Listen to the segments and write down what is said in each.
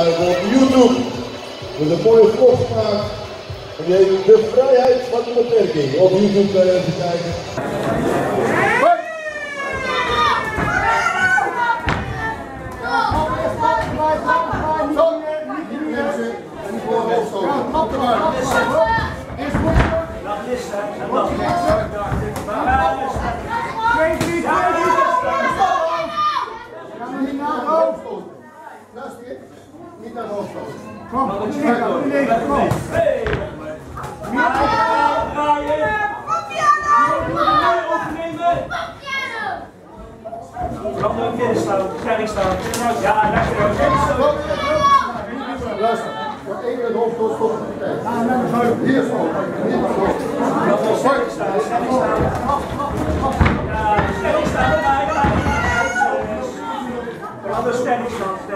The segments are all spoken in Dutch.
op YouTube. Met een mooie vlog gemaakt. En die heet De Vrijheid van de Beperking. Op YouTube kan je even kijken naar de hoofdstoot. Luister, de hoofdstoot. Kom, kom, kom, kom. Kan er midden staan, stelling staan. Ja, lekker. Luister, voor één keer de hoofdstoot stopt het tijd. Hier ook. Hier ook. Stelling staan, stelling staan. Ja, stelling staan. Staan, stelling staan.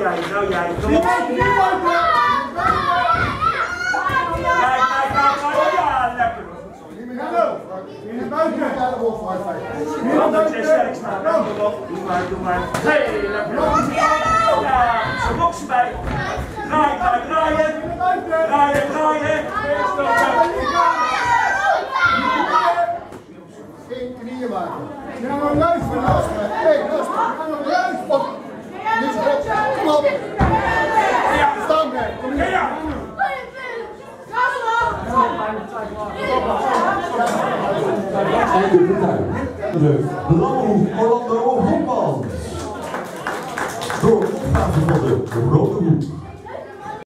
jij, nou jij. Kom op. Kijk, kijk, kijk, ja, lekker. Niet naar de hoofdstoot. Want dat is sterk staan. Kom op, doe maar, doe maar. Hey, lekker. Ja, zo boksen bij. Draai, draai, draaien. Draaien, draaien. Geen knieën maken. Ja, maar luister, luister. Hé, op. Kom op. Staan blijven. Kom Ja, hier. ja. En de partij. De Blauw Orlando Hopman. Door opgave van de Rood